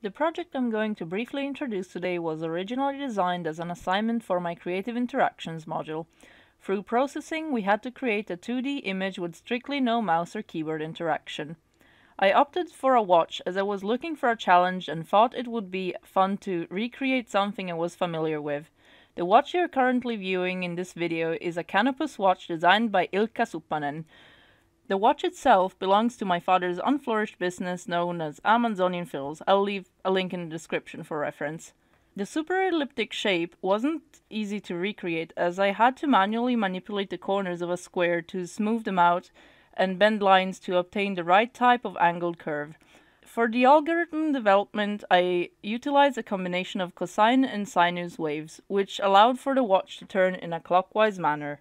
The project I'm going to briefly introduce today was originally designed as an assignment for my Creative Interactions module. Through processing, we had to create a 2D image with strictly no mouse or keyboard interaction. I opted for a watch as I was looking for a challenge and thought it would be fun to recreate something I was familiar with. The watch you're currently viewing in this video is a Canopus watch designed by Ilkka Suppanen. The watch itself belongs to my father's unflourished business known as Amanzoni and Fils. I'll leave a link in the description for reference. The super elliptic shape wasn't easy to recreate as I had to manually manipulate the corners of a square to smooth them out and bend lines to obtain the right type of angled curve. For the algorithm development, I utilized a combination of cosine and sinus waves, which allowed for the watch to turn in a clockwise manner.